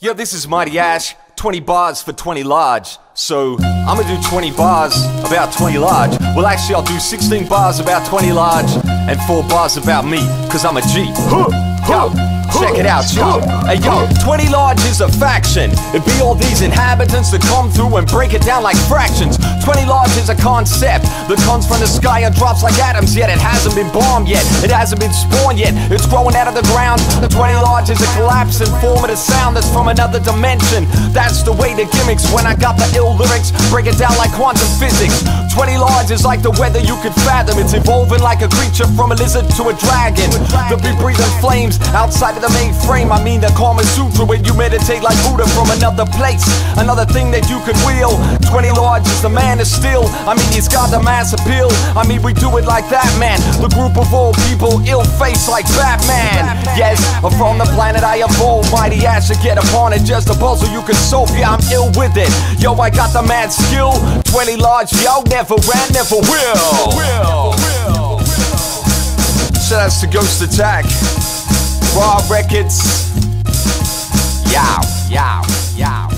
Yo, this is Mighty Ash. 20 bars for 20 large. So, I'm gonna do 20 bars about 20 large. Well, actually, I'll do 16 bars about 20 large and 4 bars about me, cause I'm a G. Yo, check it out, yo. Hey, yo, 20 large is a faction. It'd be all these inhabitants that come through and break it down like fractions. 20 large is a concept that comes from the sky and drops like atoms, yet it hasn't been bombed yet. It hasn't been spawned yet. It's growing out of the ground. The 20 large is a collapse in form of the sound that's from another dimension. That's the way the gimmicks when I got the ill lyrics. Break it down like quantum physics. 20 large is like the weather you could fathom. It's evolving like a creature from a lizard to a dragon. They'll be breathing flames outside of the mainframe. I mean the Kama Sutra when you meditate like Buddha from another place. Another thing that you could wield. 20 large is the man of steel. I mean he's got the mass appeal. I mean we do it like that man. The group of old people ill face like Batman. Yes, I'm from the planet I evolved. Mighty Ash to get upon it. Just a puzzle you can solve. Yeah, I'm ill with it. Yo, I got the mad skill. 20 large, yo, never ran, never will. Shout outs to Ghost Attack. RAH Records. Yow, yow, yow.